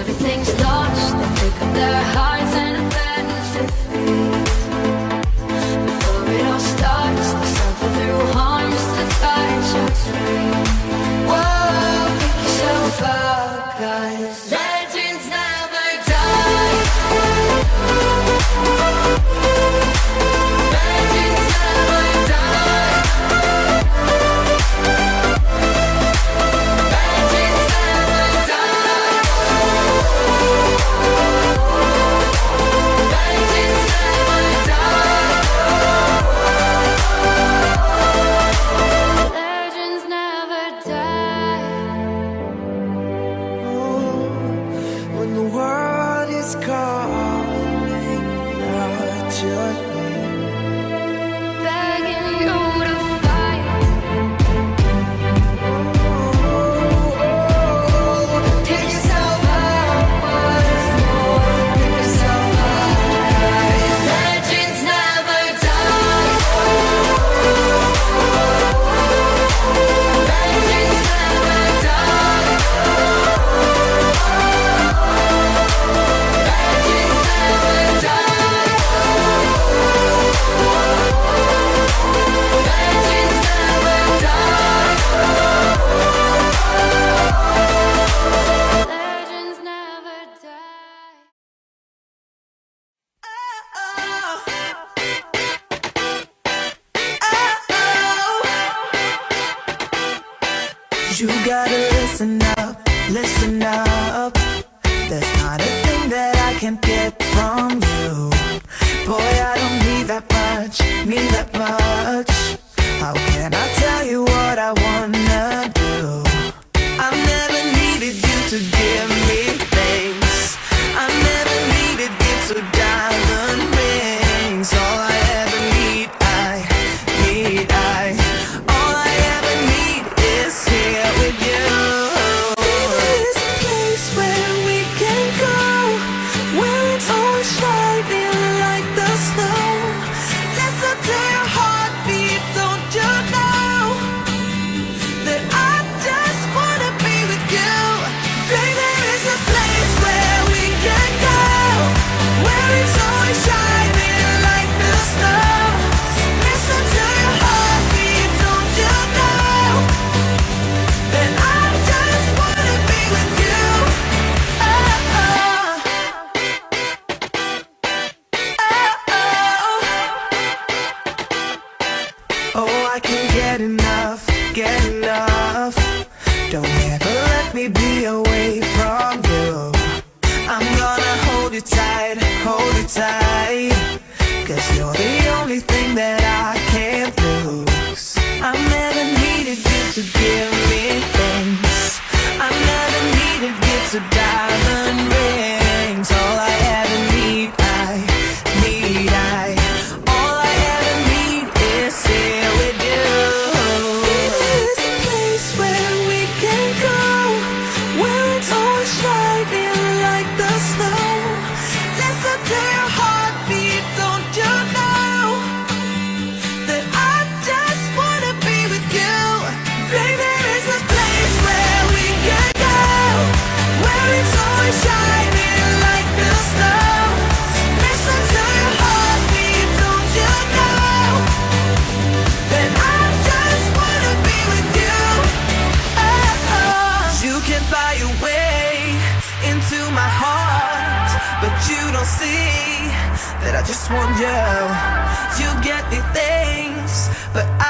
everything's lost. They pick up their heart. you gotta listen up, listen up. There's not a thing that I can't get from you. Boy, I don't need that much, need that much. How can I Oh, I can get enough, get enough. Don't ever let me be away from you. I'm gonna hold you tight, hold you tight. Cause you're the only thing that I can't lose. I never needed you to see that I just want you. You get me things, but I.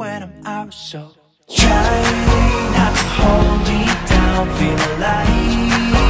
when I'm out. So try not to hold me down. Feel alive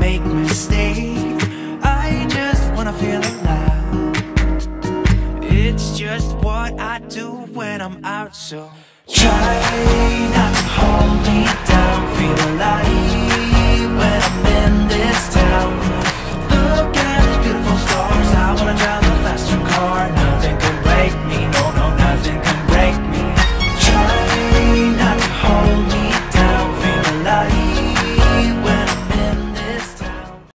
So try not to hold me down. Feel alive